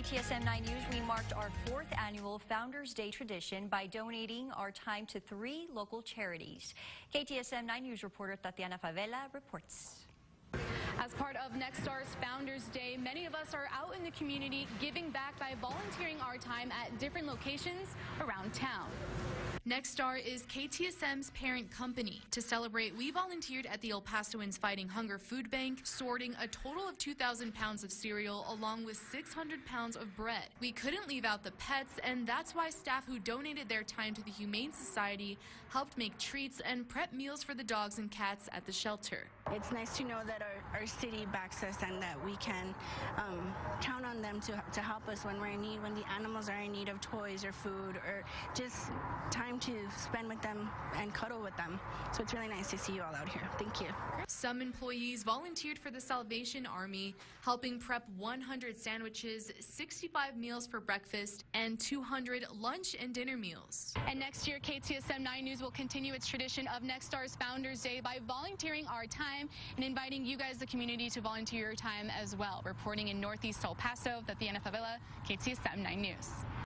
KTSM 9 News, we marked our fourth annual Founders Day tradition by donating our time to three local charities. KTSM 9 News reporter Tatiana Favela reports. As part of Nexstar's Founders Day, many of us are out in the community giving back by volunteering our time at different locations around town. Nexstar is KTSM's parent company. To celebrate, we volunteered at the El Pasoans Fighting Hunger Food Bank, sorting a total of 2,000 pounds of cereal along with 600 pounds of bread. We couldn't leave out the pets, and that's why staff who donated their time to the Humane Society helped make treats and prep meals for the dogs and cats at the shelter. It's nice to know that our, our city backs us and that we can um, count on them to, to help us when we're in need, when the animals are in need of toys or food or just time to spend with them and cuddle with them. So it's really nice to see you all out here. Thank you. Some employees volunteered for the Salvation Army, helping prep 100 sandwiches, 65 meals for breakfast, and 200 lunch and dinner meals. And next year, KTSM 9 News will continue its tradition of Nexstar's Founders Day by volunteering our time and inviting you guys, the community, to volunteer your time as well. Reporting in Northeast El Paso, Tatiana Favela, KTSM 9 News.